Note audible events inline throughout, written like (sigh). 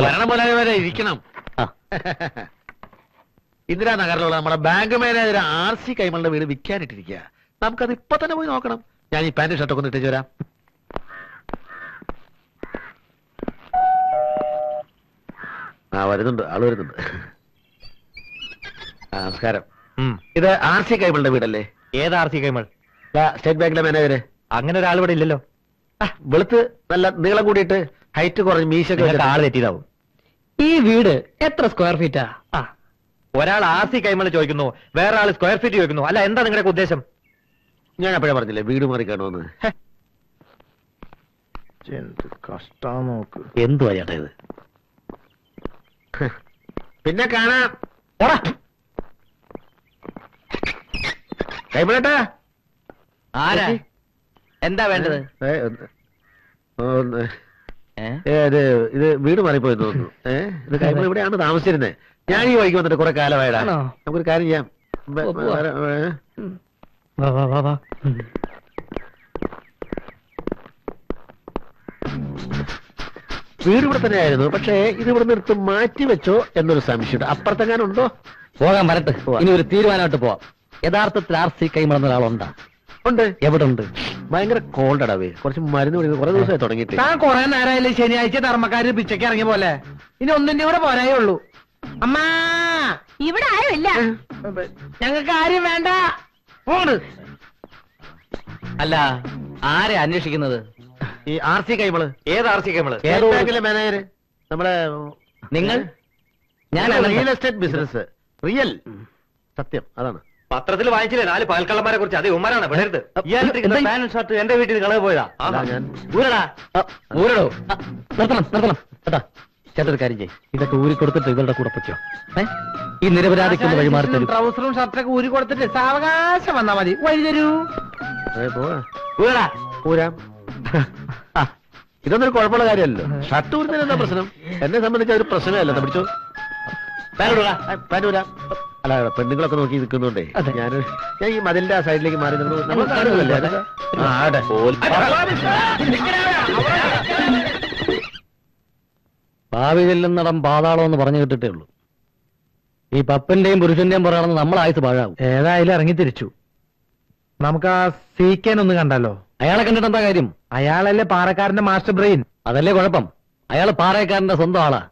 വരണം പോലെ വരെ ഇരിക്കണം. ഇന്ദിരാനഗറിലുള്ള നമ്മുടെ ബാങ്ക് മാനേജർ ആർ സി കൈമളുടെ വീട് വിൽക്കാനിട്ടിരിക്കുക നമുക്കത് ഇപ്പൊ തന്നെ പോയി നോക്കണം. ഞാൻ ഈ പാന്റ് ഷർട്ടൊക്കെ ഒന്ന് ഇട്ടേച്ച് വരാം. ആ വരുന്നുണ്ട്. ആൾ വരുന്നുണ്ട്. നമസ്കാരം. ഇത് ആർ സി കൈമളുടെ വീടല്ലേ? ഏത് ആർ സി കൈമൾ? സ്റ്റേറ്റ് ബാങ്കിലെ മാനേജര്. അങ്ങനെ ഒരാൾ ഇവിടെ ഇല്ലല്ലോ. വെളുത്ത് നല്ല നീളം കൂടിയിട്ട് ഹൈറ്റ് കുറഞ്ഞ് മീശൊക്കെ ആൾ തെറ്റിയതാവും. ഈ വീട് എത്ര സ്ക്വയർ ഫീറ്റാ ആ? ഒരാൾ ആർ സി കൈമൾ ചോദിക്കുന്നു വേറെ ആൾ സ്ക്വയർ ഫീറ്റ് ചോദിക്കുന്നു. അല്ല എന്താ നിങ്ങളുടെ ഉദ്ദേശം? ഞാൻ അപ്പോഴേ പറഞ്ഞില്ലേ വീട് മാറി കാണുമെന്ന്. കഷ്ടാ നോക്ക്. എന്തുവാ ചേട്ടാ ഇത്? പിന്നെ കാണാം. ആരാ? എന്താ വേണ്ടത് ഏ, ഒന്ന്. ഒന്ന്. ഏ? ഏ, ഇത് ഇത് വീട് മാറിപ്പോയി തോന്നുന്നു. ഏഹ് ഇത് കൈമൾ ഇവിടെയാണ് താമസിച്ചിരുന്നത് ഞാൻ ഈ വഴിക്ക് വന്നിട്ട് കുറെ കാലമായിടാ. നമുക്കൊരു കാര്യം ചെയ്യാം. വീട് ഇവിടെ തന്നെ ആയിരുന്നു പക്ഷേ ഇത് ഇവിടെ നിന്ന് എടുത്ത് മാറ്റി വെച്ചോ എന്നൊരു സംശയം അപ്പുറത്തെങ്ങാനുണ്ടോ? പോകാൻ വരട്ടെ. പോവാം. ഇനി ഒരു തീരുമാനമായിട്ട് പോവാം. യഥാർത്ഥത്തിൽ ആർ സി കൈമറന്ന ഒരാളുണ്ടാ ഉണ്ട്. എവിടെ ഉണ്ട് ഭയങ്കര കോൾഡ് അടവേ കുറച്ച് മരുന്ന് കുടിക്കുന്നത് കുറെ ദിവസമായി തുടങ്ങിയിട്ട്. താൻ കുറെ നേരമായില്ലേ ശനിയാഴ്ച ധർമ്മക്കാര് പിച്ചക്ക് ഇറങ്ങിയ പോലെ? ഇനി ഒന്നിന്റെ കൂടെ പോരായേ ഉള്ളൂ. അമ്മാ! ഇവിടെ ആരുമില്ല ഞങ്ങൾക്ക് ആരും വേണ്ട. പോണ്ട് അല്ല ആരെ അന്വേഷിക്കുന്നത്? ഈ ആർ സി കൈമൾ ഏത് ആർ സി കൈമൾ ബാങ്കിലെ മാനേജർ നമ്മുടെ നിങ്ങൾ? ഞാൻ റിയൽ എസ്റ്റേറ്റ് ബിസിനസ് റിയൽ സത്യം അതാണ്. പത്രത്തിൽ വായിച്ചില്ലേ? നാല് പകൽക്കള്ളന്മാരെ കുറിച്ച്. അതേ ഉമ്മാരാണ്. വിടരുത്. ഇയാളിട്ടിരിക്കുന്ന എന്താ? പാന്റും ഷർട്ട് എന്റെ വീട്ടിൽ കളവ് പോയതാ. അതാ. ഞാൻ ഊരടാ. ഊരടോ. നിർത്തണം നിർത്തണം. ചേട്ടാ ഒരു കാര്യം ചെയ്യ്. ഇതൊക്കെ ഊരി കൊടുത്തിട്ട് ഇവരുടെ കൂടെ പറ്റോ ഏ? ഈ നിരപരാധിക്കൊന്ന് വഴിമാറി തരും. ട്രൗസറും ഷർട്ടൊക്കെ ഊരി കൊടുത്തിട്ട് സാവകാശം വന്നാ മതി. വഴി തരൂ. പോവാ. ഊരടാ. ഊരാം. ആ, ഇതൊന്നും ഒരു കുഴപ്പമുള്ള കാര്യമല്ലോ ഷർട്ട് ഊരുന്നതിന് എന്താ പ്രശ്നം? എന്നെ സംബന്ധിച്ച ഒരു പ്രശ്നമല്ല പിടിച്ചോ? ഊരടാ പാന്റ് ഊരാം അല്ല പെണ്ണുങ്ങളൊക്കെ നോക്കി നിൽക്കുന്നുണ്ടേ. ഞാൻ ഞാൻ ഈ മതിലിന്റെ ആ സൈഡിലേക്ക് മാറി നിന്നു നമ്മൾ കാണുന്നില്ലേ. ഭാവി ചെല്ലുന്നിടം പാതാളം എന്ന് പറഞ്ഞു കേട്ടിട്ടേ ഉള്ളൂ. ഈ പപ്പന്റെയും പുരുഷന്റെയും പുറകാണെന്ന് നമ്മൾ ആയുസ് പാഴാവും. ഏതായാലും ഇറങ്ങി തിരിച്ചു നമുക്ക് ആ സീക്കൻ ഒന്ന് കണ്ടല്ലോ അയാളെ കണ്ടിട്ട് എന്താ കാര്യം? അയാളല്ലേ പാറക്കാരന്റെ മാസ്റ്റർ ബ്രെയിൻ? അതല്ലേ കുഴപ്പം? അയാൾ പാറക്കാരന്റെ സ്വന്തം ആളാ.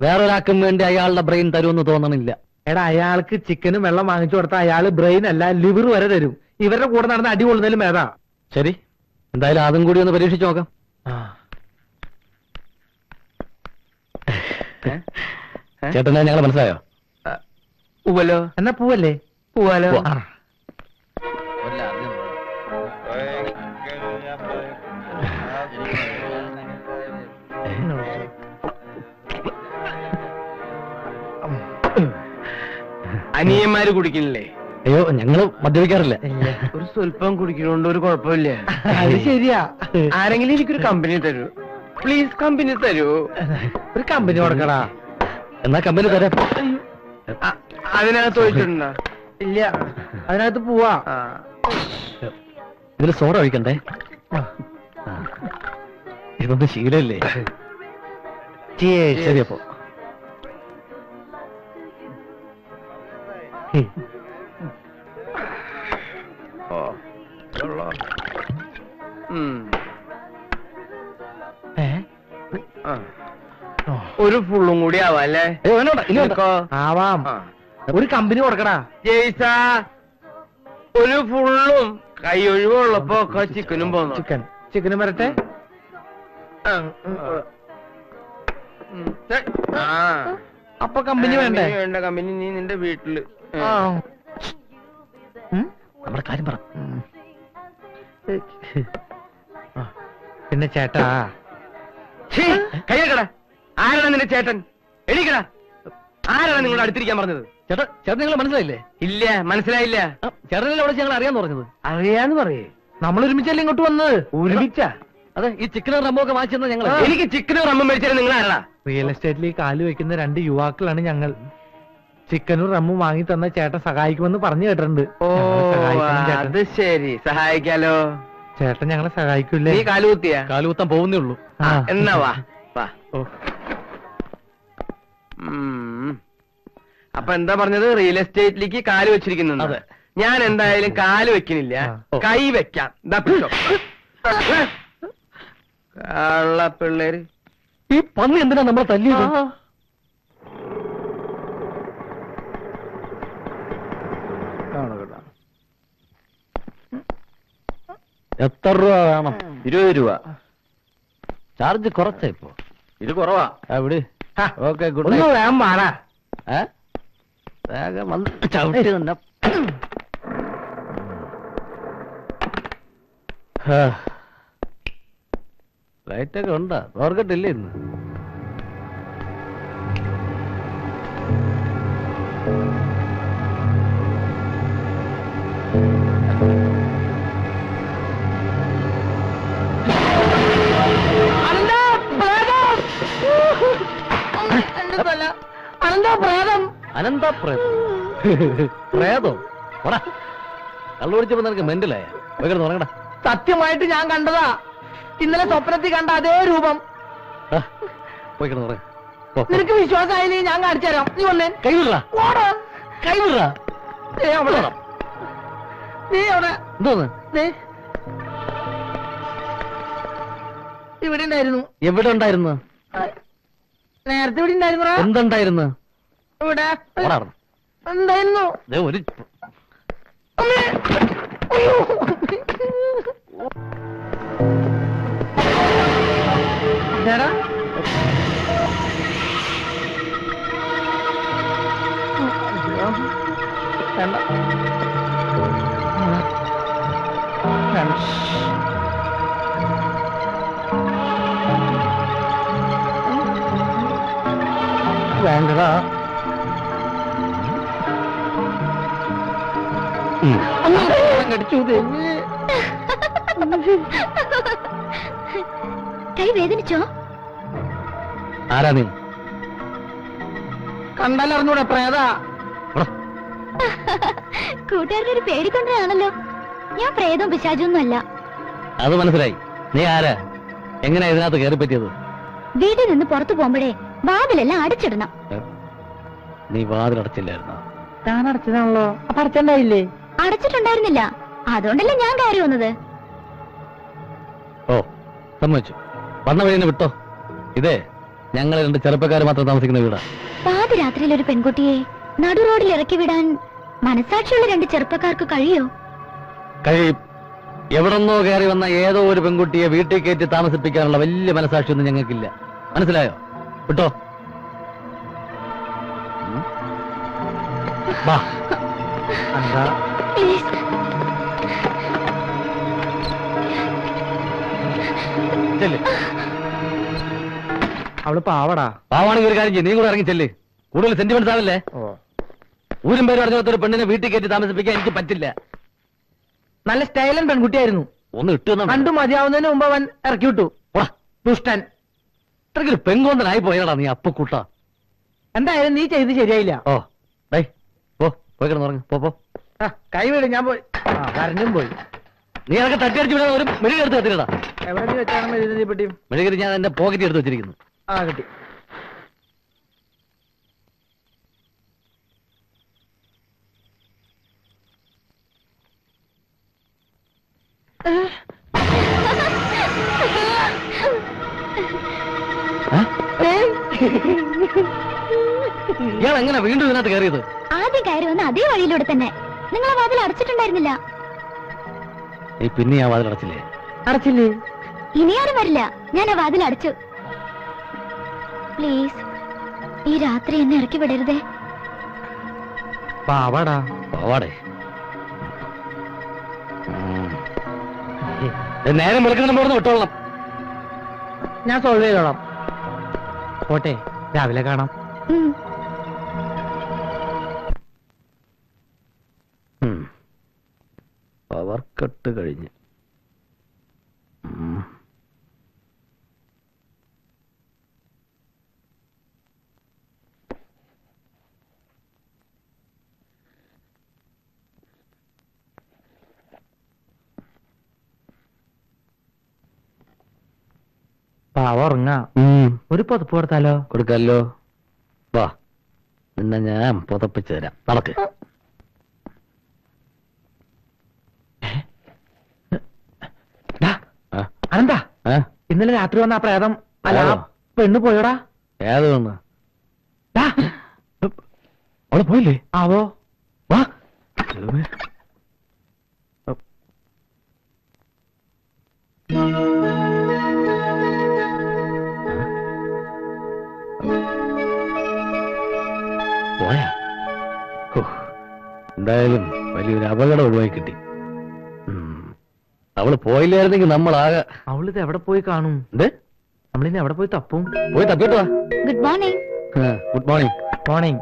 വേറൊരാൾക്കും വേണ്ടി അയാളുടെ ബ്രെയിൻ തരുമെന്ന് തോന്നണില്ല. എടാ അയാൾക്ക് ചിക്കനും വെള്ളം വാങ്ങിച്ചു കൊടുത്താൽ അയാൾ ബ്രെയിൻ അല്ല ലിവർ വരെ തരും. ഇവരുടെ കൂടെ നടന്ന അടി കൊള്ളുന്നതിലും ഏതാ ശരി. എന്തായാലും അതും കൂടി ഒന്ന് പരീക്ഷിച്ചു നോക്കാം. ചേട്ടനെ ഞങ്ങളെ മനസ്സിലായോ? പൂവല്ലോ എന്നാ പൂവല്ലേ? പൂവാലോ? അനിയന്മാര് കുടിക്കണില്ലേ അയ്യോ ഞങ്ങൾ മദ്യപിക്കാറില്ല. ഒരു സ്വല്പം കുടിക്കണോണ്ട് ഒരു കുഴപ്പമില്ല. അത് (laughs) ശരിയാ. ആരെങ്കിലും എനിക്കൊരു കമ്പനി തരൂ. പ്ലീസ് കമ്പനി തരൂ. ഒരു കമ്പനി കൊടുക്കടാ. എന്നാ കമ്പനി തരാം. അ- അതിനകത്ത് ചോദിച്ചിട്ടുണ്ടോ ഇല്ല. അതിനകത്ത് പോവാ. ഇതിന് ഇതിൽ സോഡ ഒഴിക്കണ്ടേ? ആ. ഇതൊന്നും ശീലല്ലേ? ശരി അപ്പോ. ഒരു ഫുള്ളും കൂടി ആവാം അല്ലേ? ഏയ് വേണ്ട, വേണ്ട, ഇനി വേണ്ട. നിനക്കോ? ആവാം. ഒരു കമ്പനി കൊടുക്കടാ. ജയ്സ ഒരു ഫുള്ളും കൈ ഒഴിവുള്ളപ്പോ ഒക്കെ ചിക്കനും പോന്നു? ചിക്കൻ. ചിക്കനും വരട്ടെ. അപ്പൊ കമ്പനി വേണ്ടേ? കമ്പനി വേണ്ട കമ്പനി നീ നിന്റെ വീട്ടിൽ? നമ്മുടെ കാര്യം പറ. പിന്നെ ചേട്ടാ. കൈയ്യക്കട ആരാണ് നിന്റെ ചേട്ടൻ? എണീക്കട. ആരാണ് നിങ്ങൾ അടുത്തിരിക്കാൻ പറഞ്ഞത്? ചേട്ടാ ചേട്ടൻ നിങ്ങൾ മനസ്സിലായില്ലേ? ഇല്ല മനസ്സിലായില്ല. ചേട്ടൻ ചേട്ടനല്ലേ അവിടെ ഞങ്ങൾ അറിയാന്ന് പറഞ്ഞത് അറിയാന്ന് പറയേ. നമ്മൾ ഒരുമിച്ചല്ലേ ഇങ്ങോട്ട് വന്നത്? ഒരുമിച്ച? അതെ ഈ ചിക്കനും റമ്മും ഒക്കെ വാങ്ങിച്ചെന്ന ഞങ്ങൾ എനിക്ക് ചിക്കനും റമ്മും മേടിച്ചാലും നിങ്ങൾ റിയൽ എസ്റ്റേറ്റിൽ ഈ കാൽ വെക്കുന്ന രണ്ട് യുവാക്കളാണ് ഞങ്ങൾ. ചിക്കനും റമ്മും വാങ്ങി തന്ന ചേട്ടൻ സഹായിക്കുമെന്ന് പറഞ്ഞു കേട്ടിട്ടുണ്ട്. ഓ. അത് ശരി. സഹായിക്കാലോ? ചേട്ടൻ ഞങ്ങളെ സഹായിക്കൂലേ നീ കാലുകുത്തിയ കാലുകുത്താൻ പോകുന്നേ ഉള്ളൂ. എന്നാ വാ വാ. അപ്പൊ എന്താ പറഞ്ഞത്? റിയൽ എസ്റ്റേറ്റിലേക്ക് കാൽ വെച്ചിരിക്കുന്നു അതെ. ഞാൻ എന്തായാലും കാൽ വെക്കണില്ല. കൈ വെക്കാം. ദാ പിടിച്ചോ. (laughs) കള്ള പിള്ളേര് ഈ പന്നി എന്തിനാ നമ്മളെ തല്ലിയത്? എത്ര രൂപ വേണം? ഇരുപത് രൂപ. ചാർജ് കുറച്ചാ ഇപ്പോ. ഇത് കുറവാ. എവിടെ ഓക്കെ ഗുഡ് ഒന്ന് വേഗം മാറാ. ഏ? വേഗം വന്ന് ചവിട്ടി തന്നെ ലൈറ്റൊക്കെ ഉണ്ടാ? ഓർക്കട്ടില്ലേ ഇന്ന്? അനന്ത പ്രേതം. പ്രേതോ പോടാ നിനക്ക് മെന്റലായ. പോയി കിടന്ന് സത്യമായിട്ട് ഞാൻ കണ്ടതാ. ഇന്നലെ സ്വപ്നത്തിൽ കണ്ട അതേ രൂപം. ആ, പോയി കിടന്ന് ഉറങ്ങ. പോ, പോ. നിനക്ക് വിശ്വാസമായില്ലേ? ഞാൻ കാണിച്ചു തരാം. നീ വന്നേ. കൈവിടാ ഓടാ. കൈ വിടറാ. നീ അവിടെ. നീ അവിടെ. എന്തോന്ന് ദേ. ഇവിടെ ഉണ്ടായിരുന്നു. എവിടെ ഉണ്ടായിരുന്നു? നേരത്തെ ഇവിടെ ഉണ്ടായിരുന്നു എന്തുണ്ടായിരുന്നു? ഇവിടെ ഓടാ എന്തായിരുന്നു ദേ ഒരു അമ്മേ. അയ്യോ. എടാ. വേണ്ട. വേണ്ട. വേണ്ടടാ കൈ വേദനിച്ചോ? ആരാ നീ? കണ്ടാലറിഞ്ഞൂടെ പ്രേതാ പോടാ. കൂട്ടുകാരുടെ ഒരു പേടിക്കൊണ്ടാണല്ലോ ഞാൻ പ്രേതവും പിശാചൊന്നും അല്ല. അത് മനസ്സിലായി. നീ ആരാ? എങ്ങനെയാ ഇതിനകത്ത് കയറി പറ്റിയത് വീട്ടിൽ നിന്ന് പുറത്തു പോകുമ്പോഴേ വാതിലെല്ലാം അടച്ചിടണം? നീ വാതിലടച്ചില്ലായിരുന്നോ? താൻ അടച്ചതാണല്ലോ അപ്പൊ അടച്ചണ്ടായില്ലേ? അടച്ചിട്ടുണ്ടായിരുന്നില്ല. അതുകൊണ്ടല്ലേ ഞാൻ കയറി വന്നത്? ഓ സമ്മതിച്ചു. വന്ന വഴി തന്നെ വിട്ടോ. ഇതേ ഞങ്ങൾ രണ്ട് ചെറുപ്പക്കാർ മാത്രം താമസിക്കുന്ന വീടാ. പാതിരാത്രിയിൽ ഒരു പെൺകുട്ടിയെ നടു റോഡിൽ ഇറക്കി വിടാൻ മനസാക്ഷിയുള്ള രണ്ട് ചെറുപ്പക്കാർക്ക് കഴിയോ? കഴിയും. എവിടെന്നോ കയറി വന്ന ഏതോ ഒരു പെൺകുട്ടിയെ വീട്ടിൽ കയറ്റി താമസിപ്പിക്കാനുള്ള വലിയ മനസാക്ഷിയൊന്നും ഞങ്ങൾക്കില്ല. മനസ്സിലായോ? വിട്ടോ. വാ. എന്താ? പ്ലീസ് ചെല്ല്. അവൾ പാവടാ. പാവാണെങ്കിൽ ഒരു കാര്യം ചെയ്യും. നീ കൂടെ ഇറങ്ങി ചെല്ല്. കൂടുതൽ സെന്റിമെന്റ്സ് ആവല്ലേ ഊരും പേര് അറിഞ്ഞ ഒരു പെണ്ണിനെ വീട്ടിൽ കയറ്റി താമസിപ്പിക്കാൻ എനിക്ക് പറ്റില്ല. നല്ല സ്റ്റൈലൻ പെൺകുട്ടിയായിരുന്നു. ഒന്ന് ഇട്ടു. കണ്ടു മതിയാവുന്നതിന് മുമ്പ് അവൻ ഇറക്കി വിട്ടു. ദുഷ്ടൻ. ഇത്രയ്ക്കൊരു പെങ്കോന്തനായി പോയടാ നീ അപ്പക്കൂട്ട. എന്തായാലും നീ ചെയ്ത് ശരിയായില്ല. ഓ. ഡൈ പോ. പോയി കിടന്നുറങ്ങ് പോ പോ. ആ, കൈ വീട് ഞാൻ പോയി. ആ കരഞ്ഞും പോയി. നീ അതൊക്കെ തട്ടിയടിച്ച് വിടാൻ ഒരു മെഴുകി എടുത്ത് കത്തിരടാ എവിടെ നീ വെച്ചാണ് മെഴുകുതി പെട്ടി? മെഴുകി ഞാൻ എന്റെ പോക്കറ്റ് എടുത്ത് വെച്ചിരിക്കുന്നു. ആ കിട്ടി. ഏ? ഇയാൾ എങ്ങനെ വീണ്ടും ഇതിനകത്ത് കയറിയത്? ആദ്യം കയറി വന്ന അതേ വഴിയിലൂടെ തന്നെ. നിങ്ങൾ ആ വാതിൽ അടച്ചിട്ടുണ്ടായിരുന്നില്ല. നീ പിന്നെ ആ വാതിൽ അടച്ചില്ലേ? അടച്ചില്ലേ? ഇനി ആരും വരില്ല. ഞാൻ ആ വാതിൽ അടച്ചു. പ്ലീസ് ഈ രാത്രി എന്നെ ഇറക്കി വിടരുതേ. പാവാടാ. പോവാടേ. നേരം വിളിക്കുന്ന പോടുന്ന വിട്ടോളണം. ഞാൻ സോൾവ് ചെയ്തോളാം. പോട്ടെ രാവിലെ കാണാം. കഴിഞ്ഞ്. ഉം. പാവ ഉറങ്ങാ. ഒരു പുതപ്പ് കൊടുത്താലോ? കൊടുക്കാലോ വാ. നിന്നെ ഞാൻ പുതപ്പിച്ചു തരാം. നടക്ക്. അനന്താ ഇന്നലെ രാത്രി വന്ന ആ പ്രേതം അല്ല ആ? പെണ്ണ് പോയോടാ? ഏത് പെണ്ണ് അവിടെ പോയില്ലേ? ആവോ? വാ. പോയാ? എന്തായാലും വലിയൊരു അപകടം ഒഴിവായി കിട്ടി. അവൾ പോയില്ലായിരുന്നെങ്കിൽ നമ്മളാകെ അവളിത് എവിടെ പോയി കാണും? എന്ത്? നമ്മളിന്ന് എവിടെ പോയി തപ്പും? പോയി തപ്പിട്ടോ good morning good morning morning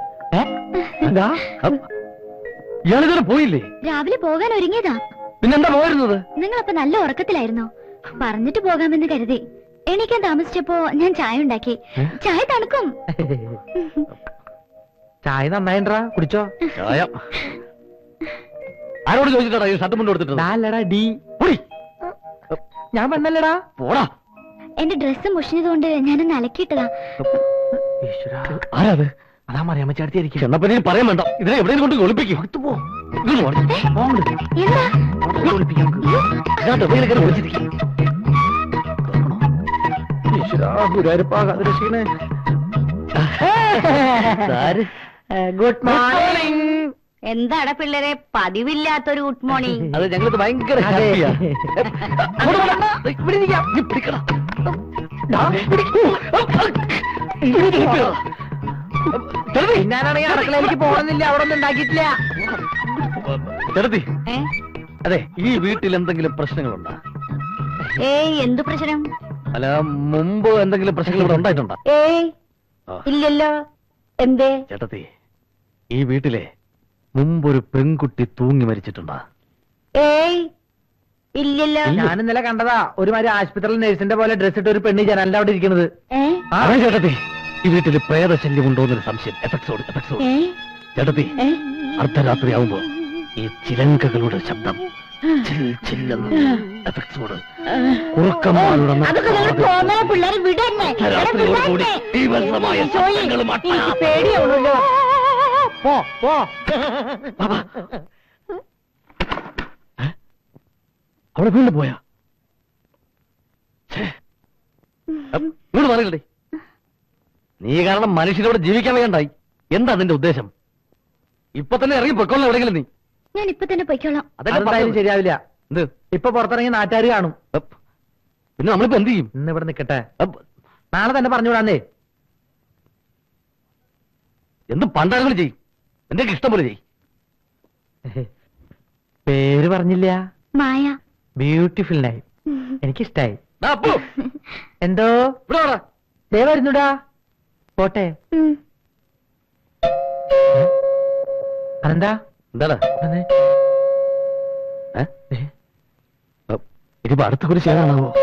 ഇയാളിതുവരെ പോയില്ലേ? രാവിലെ പോകാൻ ഒരുങ്ങിയതാ. പിന്നെന്താ പോയിരുന്നത്? അപ്പൊ നല്ല ഉറക്കത്തിലായിരുന്നോ? പറഞ്ഞിട്ട് പോകാമെന്ന് കരുതി. എണീക്കാൻ താമസിച്ചപ്പോ ഞാൻ ചായ ഉണ്ടാക്കി. ചായ തണുക്കും. ചായ നന്നായിട്ടാ കുടിച്ചോ. ആരോട് ചോദിച്ചിട്ടാ ഈ ഷർട്ട് അല്ലടാ ഡി. ഞാൻ വന്നല്ലടാ. പോടാ. എന്റെ ഡ്രസ്സ് മുഷിഞ്ഞതുകൊണ്ട് ഞാൻ അലക്കിയിട്ടതാ. ഈശ്വരാ. ആരാത് അതാ? മറിയാമ്മച്ചാടത്തിയായിരിക്കും ചെന്നപ്പനെ പറയാൻ വേണ്ട. ഇതിനെ എവിടെയും കൊണ്ട് ഒളിപ്പിക്കും. അടുത്ത് പോ? Good morning. എന്താടാ പിള്ളേരെ? പതിവില്ലാത്തൊരു ഗുഡ് മോർണിംഗ് (laughs) അത് ഞങ്ങൾക്ക് ഭയങ്കര. ഞാനാണെങ്കിൽ അടുക്കളയിലേക്ക് പോകണമെന്നില്ല. അവിടെ ഒന്നും ഉണ്ടാക്കിയിട്ടില്ല അതെ ഈ വീട്ടിൽ എന്തെങ്കിലും പ്രശ്നങ്ങളുണ്ടോ? ഏയ് എന്തു പ്രശ്നം? അല്ല മുമ്പ് എന്തെങ്കിലും പ്രശ്നങ്ങൾ ഇവിടെ ഉണ്ടായിട്ടുണ്ടോ? ഏയ് ഇല്ലല്ലോ. എന്തേ? ചേട്ടത്തി ഈ വീട്ടിലെ മുമ്പൊരു പെൺകുട്ടി തൂങ്ങി മരിച്ചിട്ടുണ്ട്? ഏയ് ഇല്ലല്ലോ. ഞാൻ ഇന്നലെ കണ്ടതാ ഒരുമാതിരി ആശുപത്രിയിൽ നഴ്സിന്റെ പോലെ ഡ്രസ് ഇട്ട് ഒരു പെണ്ണ് അല്ല അവിടെ ഇരിക്കുന്നത്. ഏ? ചേട്ടത്തി ഈ വീട്ടിൽ പ്രേതശല്യം ഉണ്ടോ എന്നൊരു സംശയം എഫക്സോട് ഏ? ചേട്ടത്തി ഏ? അർദ്ധരാത്രി ആവുമ്പോ ഈ ചിലങ്കകളുടെ ശബ്ദം. ചിൽ ചില്ലെന്ന് എഫക്സോട് കുറുക്കന്മാരുടെ അതൊക്കെ നിങ്ങൾ പോന്ന പിള്ളേരെ വിടന്നെ. രാത്രിയോടുകൂടി തീവ്രമായ ശബ്ദങ്ങളും അട്ടഹാസവും. പേടിയാവുന്നല്ലോ പോ പോ? അവിടെ വീണ്ടും പോയാ? വീട് ഇങ്ങോട്ട് നീ കാരണം മനുഷ്യരോട് ജീവിക്കാൻ വേണ്ടായി എന്താ നിന്റെ ഉദ്ദേശം? ഇപ്പൊ തന്നെ ഇറങ്ങി പൊയ്ക്കോളാം എവിടെയെങ്കിലും നീ. ഞാൻ ഇപ്പൊ തന്നെ പൊയ്ക്കോളാം. അതെന്തായാലും ശരിയാവില്ല. എന്ത്? ഇപ്പൊ പുറത്തിറങ്ങി നാട്ടുകാർ കാണും. പിന്നെ നമ്മളിപ്പോ എന്ത് ചെയ്യും? ഇന്ന് ഇവിടെ നിക്കട്ടെ. നാളെ തന്നെ പറഞ്ഞു വിടാന്നേ എന്ത് പണ്ടാളുകൾ ചെയ്യും? എന്റെ ഇഷ്ടം പോലെ ചെയ് പേര് പറഞ്ഞില്ല. മായ. ബ്യൂട്ടിഫുൾ നൈ എനിക്കിഷ്ടായി. ഇഷ്ടായി അപ്പു, എന്തോ. ദേ വരുന്നുടാ. പോട്ടെ. അതെന്താ? എന്താടാ? അപ്പ്. അടുത്ത കുറിച്ച് ഏതാണാവോ.